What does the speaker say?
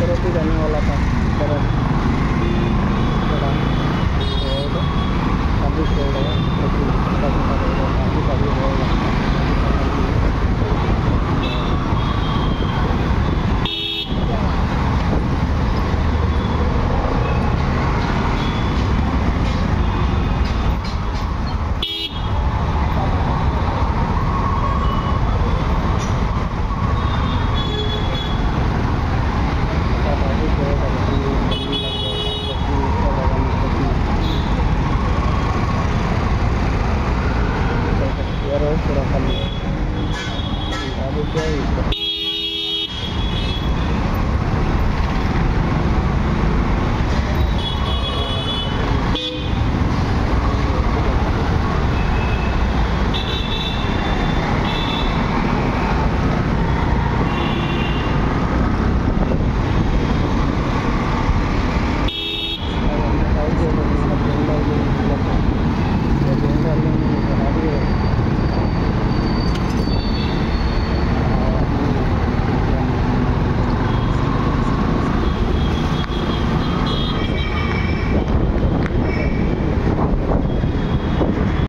तरफ़ ही जाने वाला था तरफ़ खाली